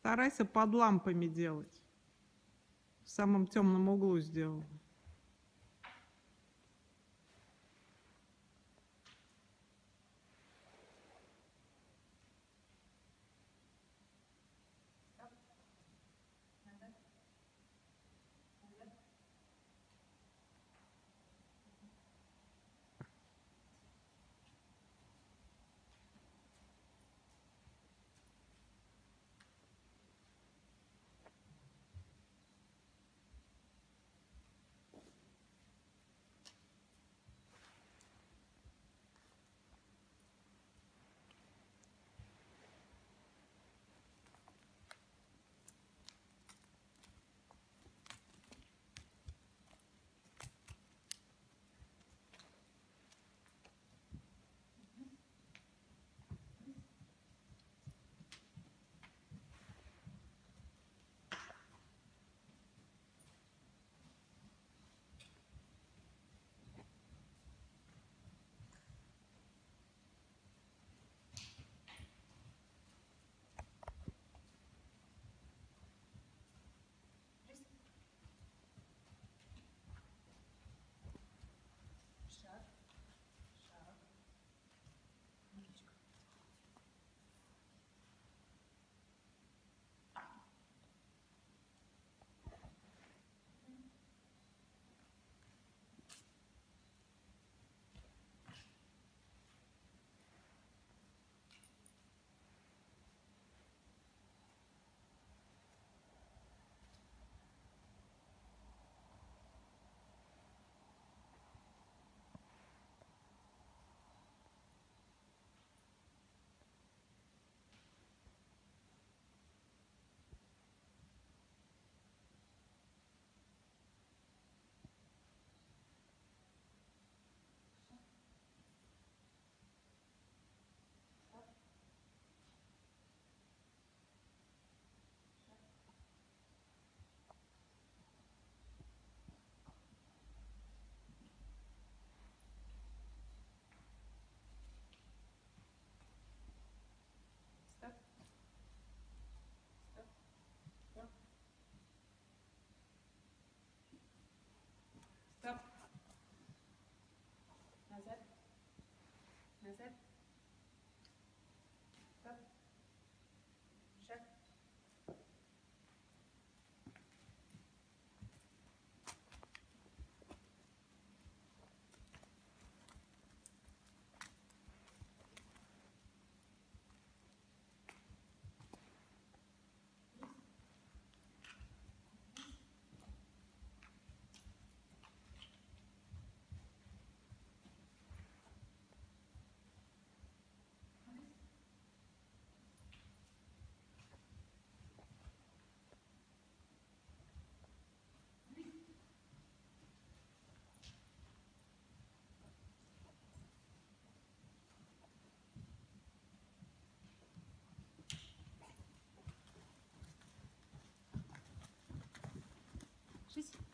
Старайся под лампами делать. В самом темном углу сделал. Is it? please